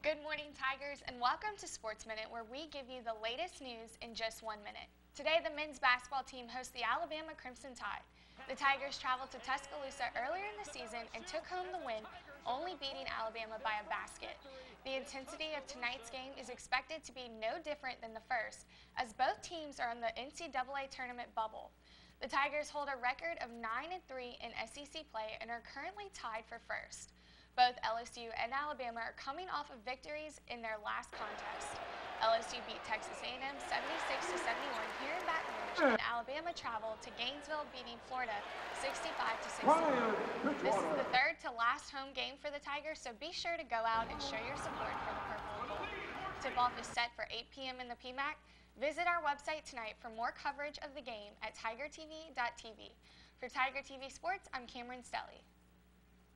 Good morning, Tigers, and welcome to Sports Minute, where we give you the latest news in just one minute. Today, the men's basketball team hosts the Alabama Crimson Tide. The Tigers traveled to Tuscaloosa earlier in the season and took home the win, only beating Alabama by a basket. The intensity of tonight's game is expected to be no different than the first, as both teams are in the NCAA tournament bubble. The Tigers hold a record of 9 and 3 in SEC play and are currently tied for first. Both LSU and Alabama are coming off of victories in their last contest. LSU beat Texas A&M 76 to 71 here in Baton Rouge, and Alabama traveled to Gainesville, beating Florida 65 to 61. This is the third to last home game for the Tigers, so be sure to go out and show your support for the purple and gold. Tip-off is set for 8 p.m. in the PMAC. Visit our website tonight for more coverage of the game at tigertv.tv. For Tiger TV Sports, I'm Cameron Stelly.